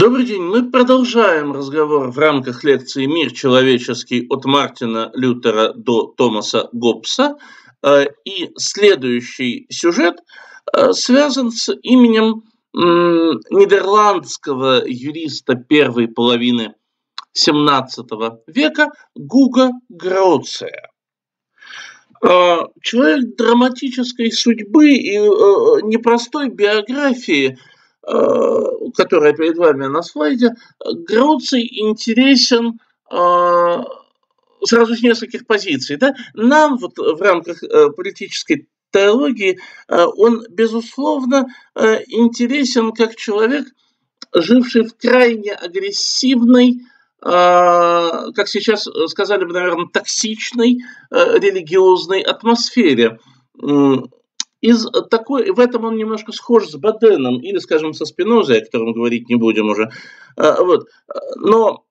Добрый день. Мы продолжаем разговор в рамках лекции «Мир человеческий» от Мартина Лютера до Томаса Гоббса. Э, и следующий сюжет э, связан с именем нидерландского юриста первой половины XVII века Гуга Гроция. Э, человек драматической судьбы и непростой биографии – которая перед вами на слайде, Гроций интересен э, сразу с нескольких позиций. Да? Нам вот в рамках э, политической теологии он, безусловно, интересен как человек, живший в крайне агрессивной, как сейчас сказали бы, наверное, токсичной религиозной атмосфере из такой, в этом он немножко схож с Баденом или, скажем, со Спинозой, о котором говорить не будем уже. А, вот. Но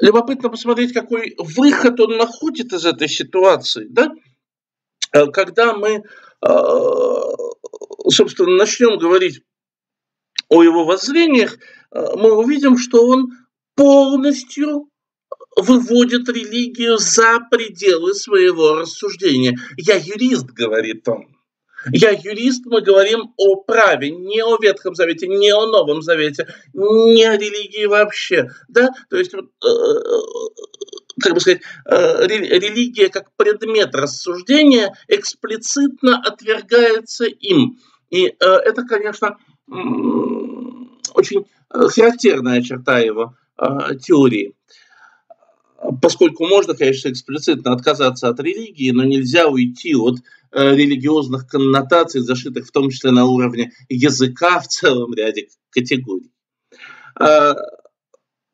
любопытно посмотреть, какой выход он находит из этой ситуации. Да? Когда мы, собственно, начнем говорить о его воззрениях, мы увидим, что он полностью выводит религию за пределы своего рассуждения. Я юрист, говорит он. Я юрист, мы говорим о праве, не о Ветхом Завете, не о Новом Завете, не о религии вообще. Да? То есть, э, э, как бы сказать, э, религия как предмет рассуждения эксплицитно отвергается им. И это, конечно, очень характерная черта его теории поскольку можно, конечно, эксплицитно отказаться от религии, но нельзя уйти от э, религиозных коннотаций, зашитых в том числе на уровне языка в целом ряде категорий. Э,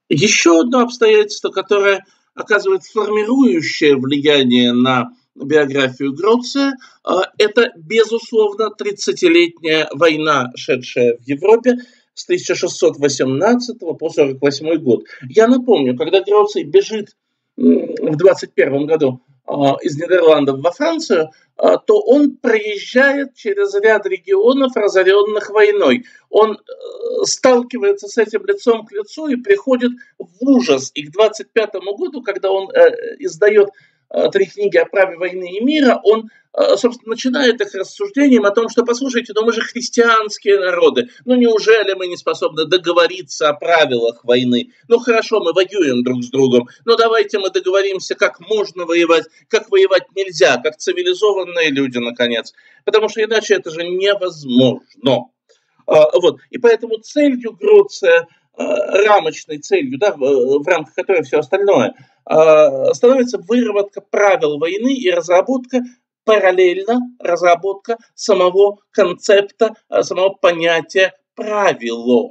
еще одно обстоятельство, которое оказывает формирующее влияние на биографию Гроция, э, это, безусловно, 30-летняя война, шедшая в Европе, с 1618 по 48 год. Я напомню, когда Гроций бежит в 21 году а, из Нидерландов во Францию, а, то он проезжает через ряд регионов, разоренных войной. Он э, сталкивается с этим лицом к лицу и приходит в ужас. И к 25 году, когда он э, издает Э, три книги о праве войны и мира, он, э, собственно, начинает их рассуждением о том, что, послушайте, ну мы же христианские народы, ну неужели мы не способны договориться о правилах войны? Ну хорошо, мы воюем друг с другом, но давайте мы договоримся, как можно воевать, как воевать нельзя, как цивилизованные люди, наконец, потому что иначе это же невозможно. А, вот. И поэтому целью Э, рамочной целью, да, в, рамках которой все остальное, э, становится выработка правил войны и разработка параллельно разработка самого концепта, э, самого понятия правило.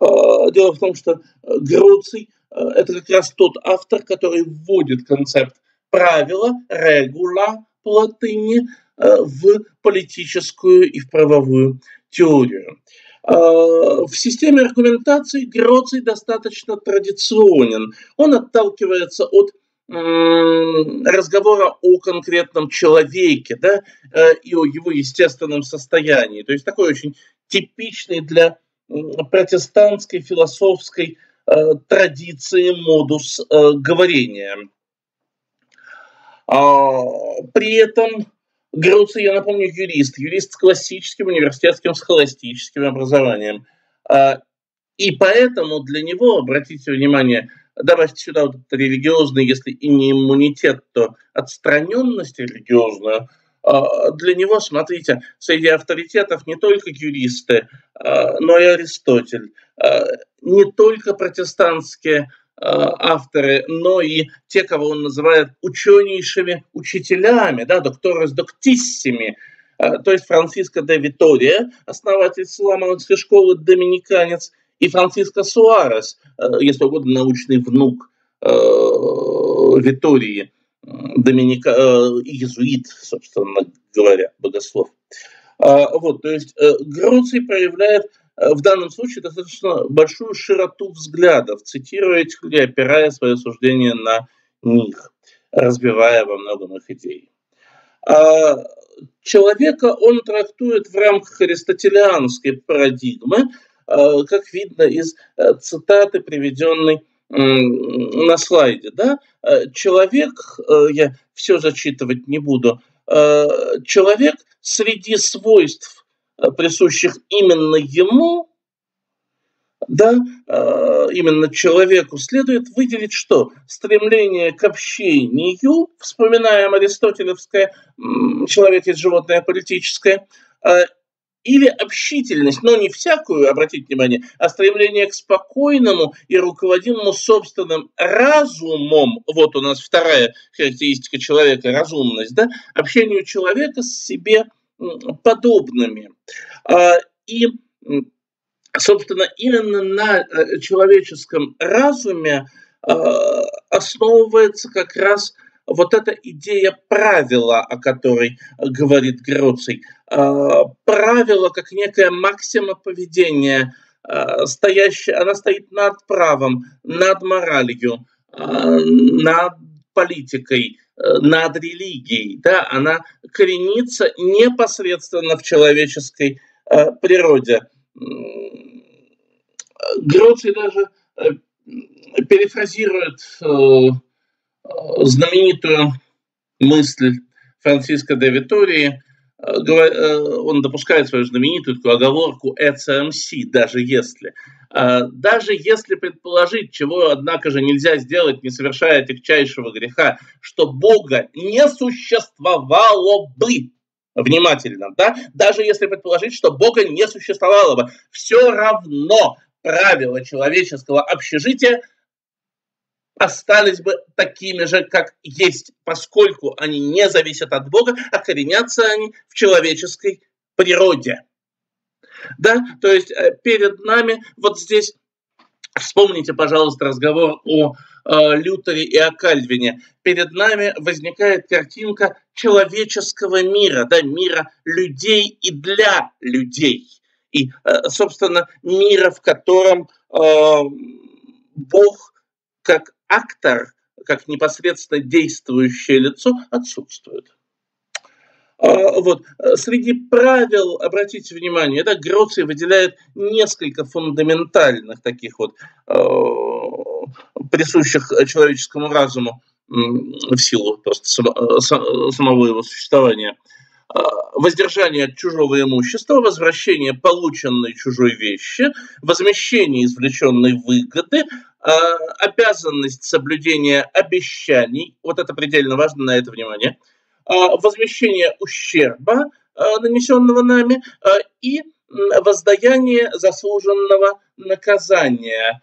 Дело в том, что Груций – это как раз тот автор, который вводит концепт правила, регула по латыни, в политическую и в правовую теорию. Э, в системе аргументации Гроций достаточно традиционен. Он отталкивается от разговора о конкретном человеке да, э, и о его естественном состоянии. То есть такой очень типичный для протестантской философской э, традиции модус говорения. А, при этом Груций, я напомню, юрист. Юрист с классическим университетским схоластическим образованием. А, и поэтому для него, обратите внимание, добавьте сюда вот религиозный, если и не иммунитет, то отстраненность религиозную, а, для него, смотрите, среди авторитетов не только юристы, а, но и Аристотель, не только протестантские авторы, но и те, кого он называет ученейшими учителями, да, докторес доктиссими, э, то есть Франциско де Витория, основатель Соломоновской школы, доминиканец, и Франциско Суарес, э, если угодно, научный внук Витории, доминика, иезуит, собственно говоря, богослов. Вот, то есть Груций проявляет Э, в данном случае достаточно большую широту взглядов, цитируя этих людей, опирая свое суждение на них, разбивая во многом их идеи. А человека он трактует в рамках аристотелианской парадигмы, как видно из цитаты, приведенной на слайде, да, человек, я все зачитывать не буду, человек среди свойств, присущих именно ему, да, именно человеку, следует выделить что? Стремление к общению, вспоминаем аристотелевское «человек есть животное политическое», или общительность, но не всякую, обратите внимание, а стремление к спокойному и руководимому собственным разумом, вот у нас вторая характеристика человека, разумность, да, общению человека с себе подобными. А, и, собственно, именно на э, человеческом разуме а, основывается как раз вот эта идея правила, о которой говорит Гроций, а, правило как некая максима поведения, стоящая, она стоит над правом, над моралью, над политикой, над религией, да, она коренится непосредственно в человеческой природе. Гроций даже э, перефразирует э, знаменитую мысль Франциска де Витории, э, э, он допускает свою знаменитую оговорку «ЭЦМС», даже если. Э, даже если предположить, чего, однако же, нельзя сделать, не совершая тягчайшего греха, что Бога не существовало бы, внимательно, да, даже если предположить, что Бога не существовало бы, все равно правила человеческого общежития – остались бы такими же, как есть, поскольку они не зависят от Бога, а коренятся они в человеческой природе. Да, то есть э, перед нами вот здесь Вспомните, пожалуйста, разговор о э, Лютере и о Кальвине. Перед нами возникает картинка человеческого мира, да, мира людей и для людей. И, э, собственно, мира, в котором э, Бог как актор, как непосредственно действующее лицо, отсутствует. А, вот. Среди правил, обратите внимание, да, Гроций выделяет несколько фундаментальных таких вот э, присущих человеческому разуму в силу просто самого его существования. Воздержание от чужого имущества, возвращение полученной чужой вещи, возмещение извлеченной выгоды, Э, обязанность соблюдения обещаний, вот это предельно важно, на это внимание, э, возмещение ущерба, э, нанесенного нами, и воздаяние заслуженного наказания.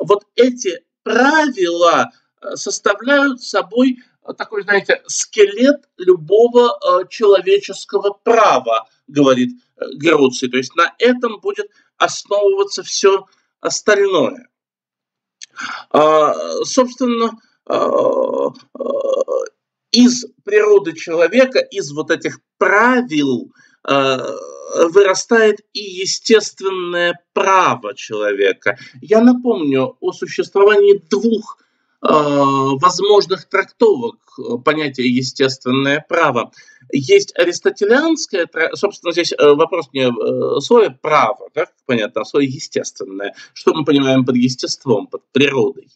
Вот эти правила составляют собой такой, знаете, скелет любого человеческого права, говорит Геруций. То есть на этом будет основываться все остальное. А, собственно, а, а, из природы человека, из вот этих правил вырастает и естественное право человека. Я напомню о существовании двух возможных трактовок понятия естественное право. Есть аристотелианское, собственно, здесь э, вопрос не э, свое право, да, понятно, а свое естественное. Что мы понимаем под естеством, под природой?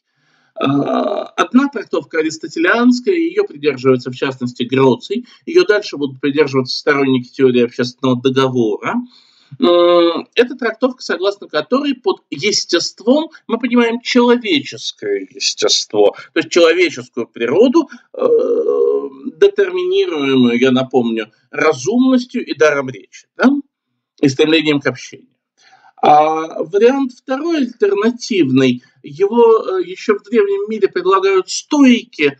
Одна трактовка аристотелианская, ее придерживается в частности Гроций, ее дальше будут придерживаться сторонники теории общественного договора. Это трактовка, согласно которой под естеством мы понимаем человеческое естество, то есть человеческую природу, э, детерминируемую, я напомню, разумностью и даром речи, да? и стремлением к общению. А вариант второй, альтернативный, его э, еще в древнем мире предлагают стойки,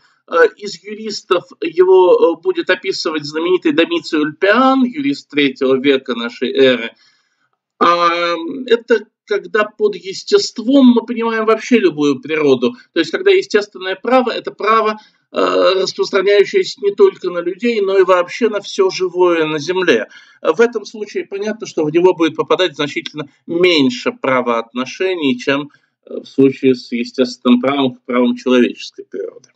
из юристов его э, будет описывать знаменитый Домиций Ульпиан, юрист третьего века нашей эры. А это когда под естеством мы понимаем вообще любую природу. То есть, когда естественное право – это право, распространяющееся не только на людей, но и вообще на все живое на Земле. В этом случае понятно, что в него будет попадать значительно меньше правоотношений, чем в случае с естественным правом к правам человеческой природы.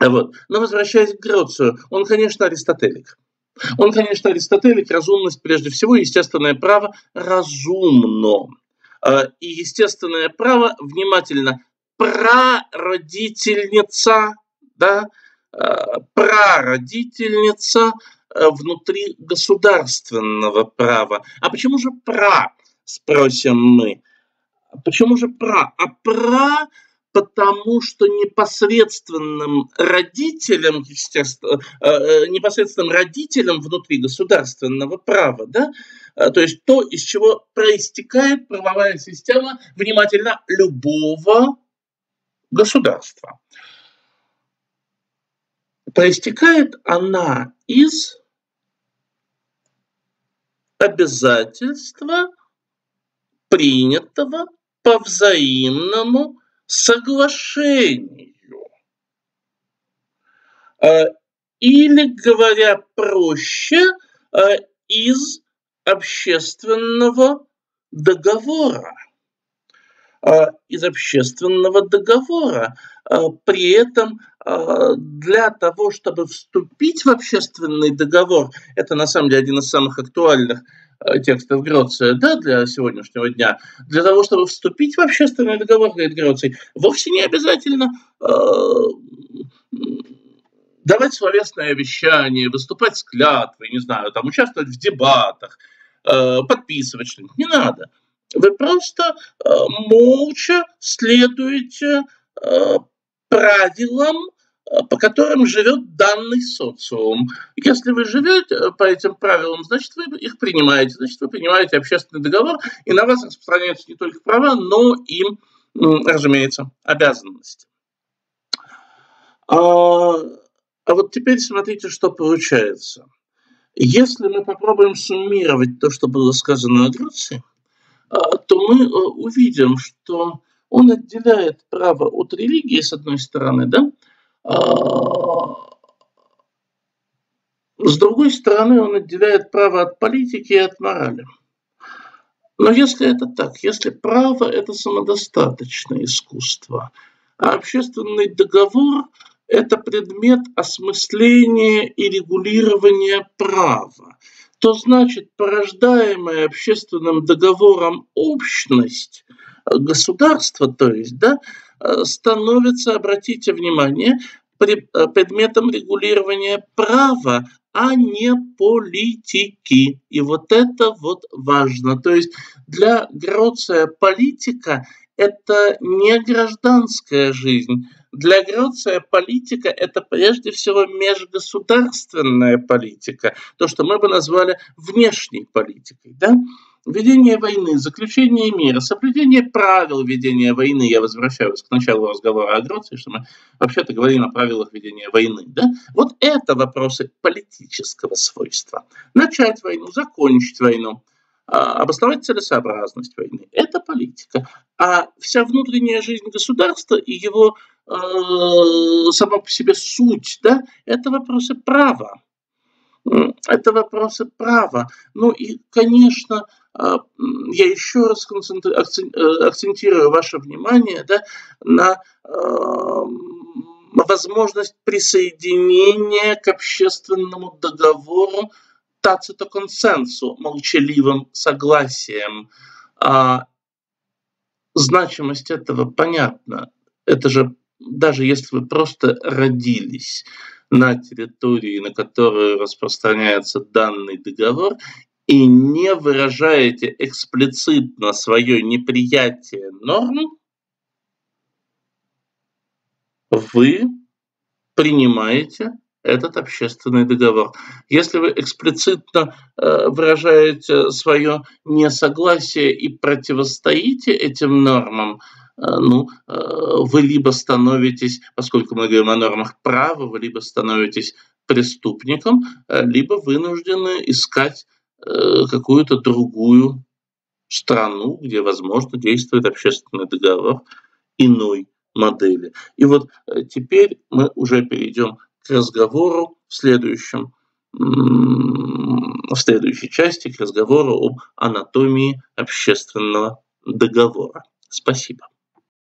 Вот. Но возвращаясь к Гроцию, он, конечно, аристотелик. Он, конечно, аристотелик, разумность прежде всего, естественное право разумно. А, и естественное право внимательно прародительница, да, а, прародительница а, внутри государственного права. А почему же пра, спросим мы? Почему же пра? А пра потому что непосредственным родителям, естественно, э, э, непосредственным родителям внутри государственного права, да, э, то есть то, из чего проистекает правовая система внимательно любого государства. Проистекает она из обязательства, принятого по взаимному соглашению. А, или, говоря проще, а, из общественного договора. А, из общественного договора. При этом для того, чтобы вступить в общественный договор, это на самом деле один из самых актуальных Э, текстов Гроция да, для сегодняшнего дня, для того, чтобы вступить в общественный договор, говорит Гроций, вовсе не обязательно э, давать словесное обещание, выступать с клятвой, не знаю, там, участвовать в дебатах, э, подписывать что-нибудь. Не надо. Вы просто э, молча следуете э, правилам Э, по которым живет данный социум. Если вы живете э, по этим правилам, значит, вы их принимаете, значит, вы принимаете общественный договор, и на вас распространяются не только права, но и, разумеется, обязанности. А, а вот теперь смотрите, что получается. Если мы попробуем суммировать то, что было сказано о Греции, то мы э, увидим, что он отделяет право от религии, с одной стороны, да, а, с другой стороны, он отделяет право от политики и от морали. Но если это так, если право – это самодостаточное искусство, а общественный договор – это предмет осмысления и регулирования права, то значит порождаемая общественным договором общность, государство, то есть, да, Э, становится, обратите внимание, э, предметом регулирования права, а не политики. И вот это вот важно. То есть для Гроция политика – это не гражданская жизнь. Для Гроция политика – это прежде всего межгосударственная политика, то, что мы бы назвали внешней политикой. Да? ведение войны, заключение мира, соблюдение правил ведения войны. Я возвращаюсь к началу разговора о Гроции, что мы вообще-то говорим о правилах ведения войны. Да? Вот это вопросы политического свойства. Начать войну, закончить войну, а, обосновать целесообразность войны. Это политика. А вся внутренняя жизнь государства и его э, сама по себе суть, да, это вопросы права. Это вопросы права. Ну и, конечно, а, я еще раз э, акцентирую ваше внимание да, на возможность присоединения к общественному договору тацито консенсу, молчаливым согласием. А, значимость этого понятна. Это же даже если вы просто родились на территории, на которую распространяется данный договор, и не выражаете эксплицитно свое неприятие норм, вы принимаете этот общественный договор. Если вы эксплицитно э, выражаете свое несогласие и противостоите этим нормам, э, ну, э, вы либо становитесь, поскольку мы говорим о нормах права, вы либо становитесь преступником, э, либо вынуждены искать какую-то другую страну, где, возможно, действует общественный договор иной модели. И вот теперь мы уже перейдем к разговору в следующем в следующей части к разговору об анатомии общественного договора. Спасибо.